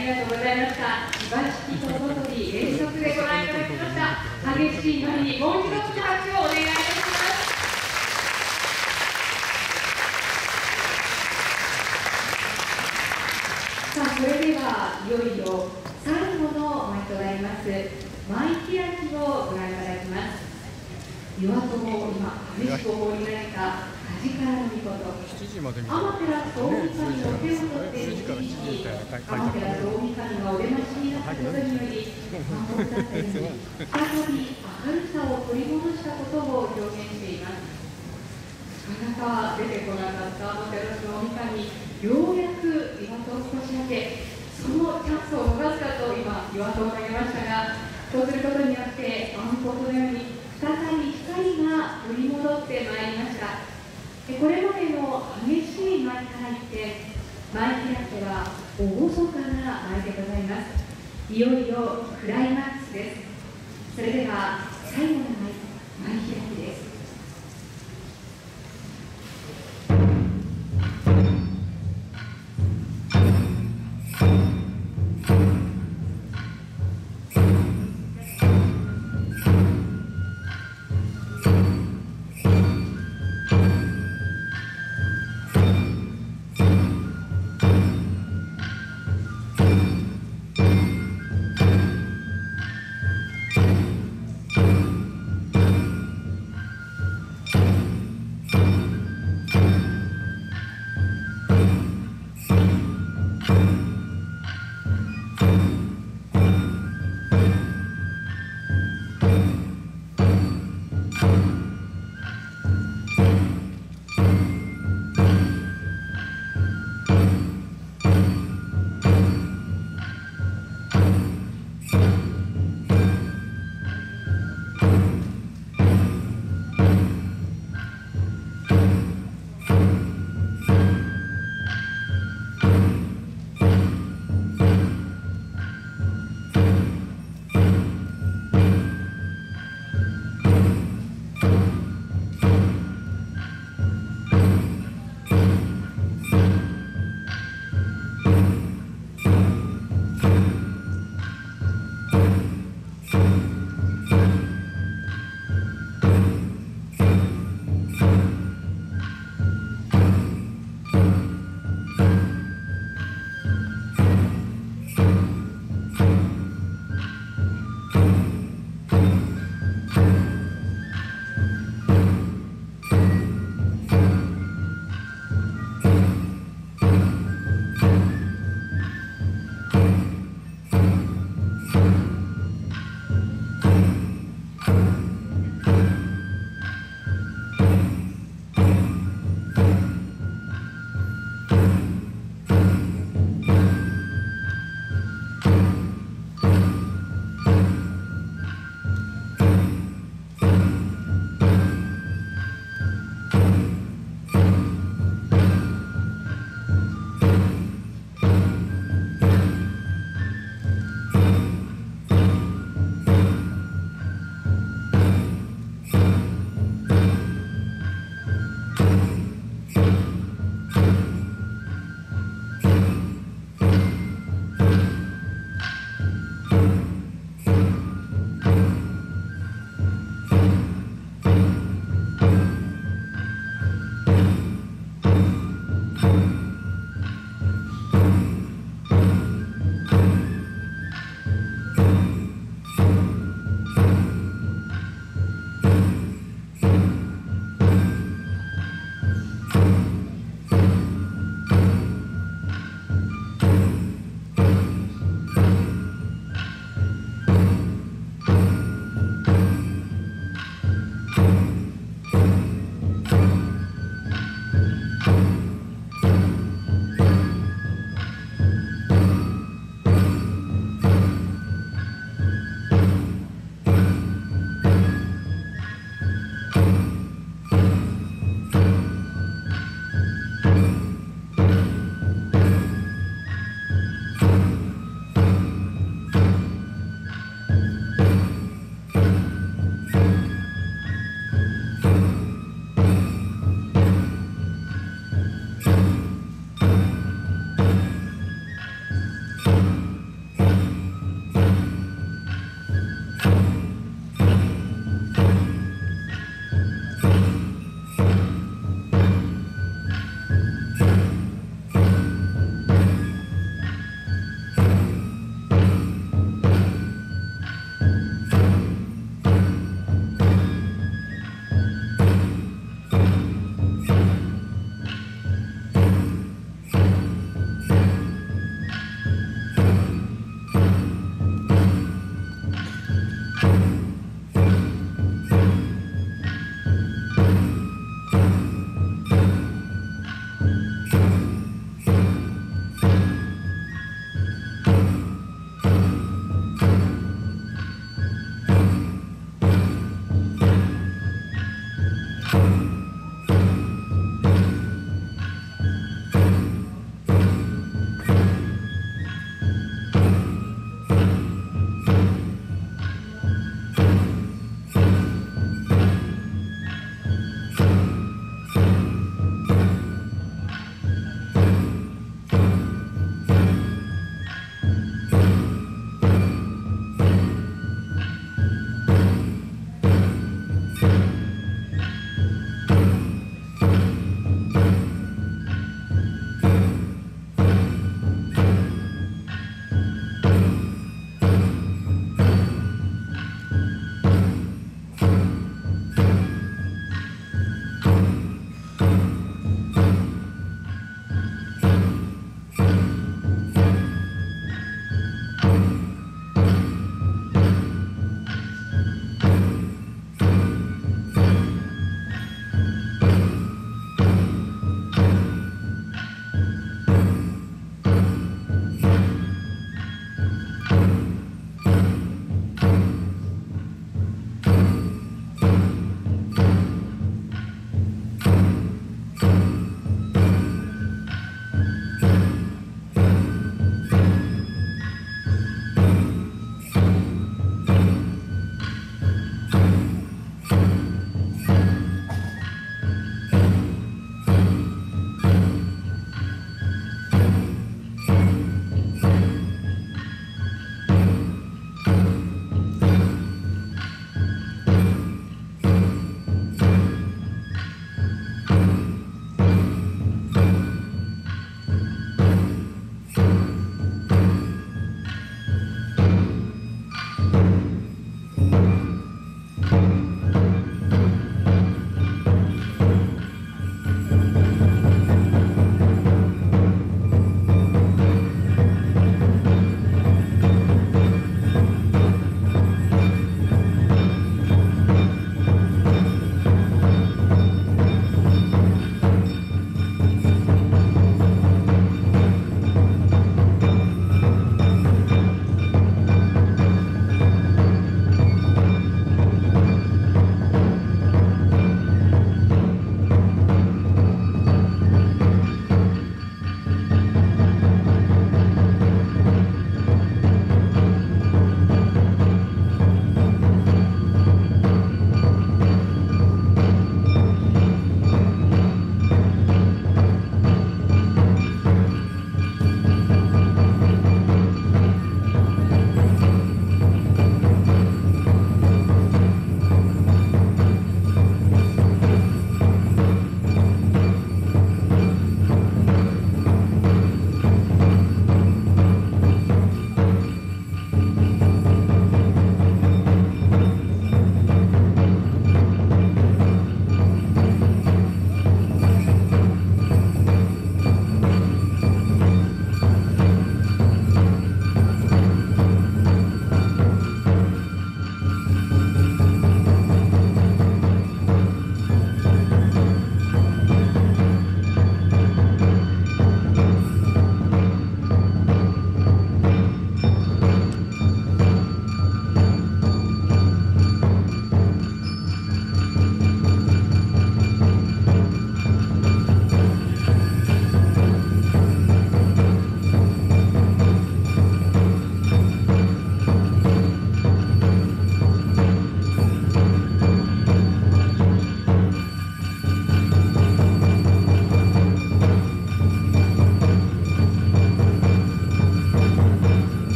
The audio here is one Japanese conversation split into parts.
りがとうございました。茨城とごとに連続でご覧いただきました。激しい前にもう一度拍手をお願いいたします。さあそれではいよいよ最後の舞となります。舞開きをご覧いただきます。岩戸も今激しく放り投げた7時まで見天照大ね数字から7時みたいな書いてあ天った照大神がお出ましになったことによった点に再び明るさを取り戻したことを表現していますなかなか出てこなかった天照大神ようやく岩戸を少しだけそのチャンスを逃すかと今岩戸を投げましたがそうすることによって暗黒のように再び光が取り戻ってまいりましたこれまでの激しい舞からいって舞開けは厳かな舞でございます。いよいよクライマックスです。それでは最後の舞舞開き。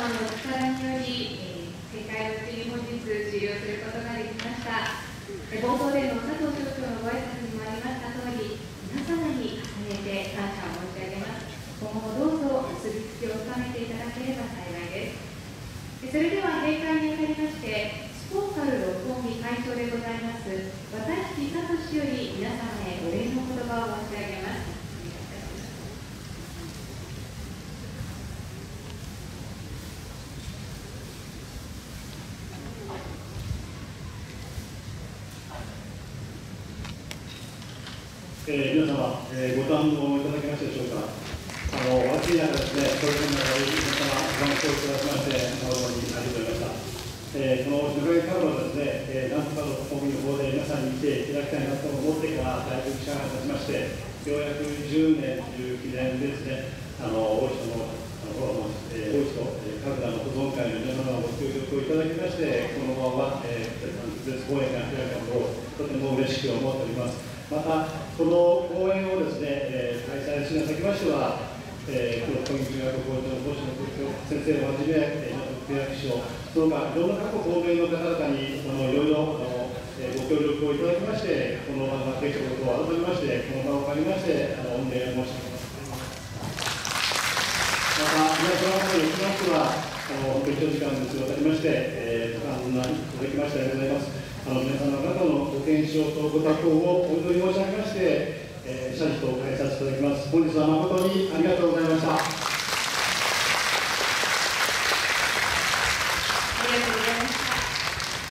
様のお力により、えー、世界のうちに本日終了することができました。冒頭での佐藤町長のご挨拶にもありました通り、皆様に重ねて感謝を申し上げます。今後もどうぞ結びつきを深めていただければ幸いです。それでは閉会にあたりまして、スポーカル六本木会長でございます、私木聡より皆様へお礼の言葉を申し上げます。お願いいたしますえー皆様、えーご堪能いただけましたでしょうか。あの暑い中ですね、これから皆様ご覧いただきまして、誠にありがとうございました。えーこの除外カードはですね、えー、なんとかの国民の方で皆さんに来ていただきたいなと思ってからだいぶ期間が経ちまして、ようやく10年という記念でですね、あの大石のあの頃の、えー、大石と、えー、神楽の保存会の皆様のご協力をいただきまして、この場は、えー、特別公演が開かれたことをとても嬉しく思っております。また、この講演をですね、えー開催するにあたりましては、えー、黒本中学校長の講師の先生をはじめ、えー、区役所、その他、いろんな各方面の方々に、あのいろいろあの、えーご協力をいただきまして、この場ができたことを改めまして、この場を借りまして、あの御礼を申し上げます。また、皆様方におきましては、あの本当に長時間にわたりまして、えー、ご覧いただきましてありがとうございます。あの皆様方のご健勝とご多幸をお祈り申し上げまして、えー、謝辞と返させていただきます。本日は誠にありがとうございました。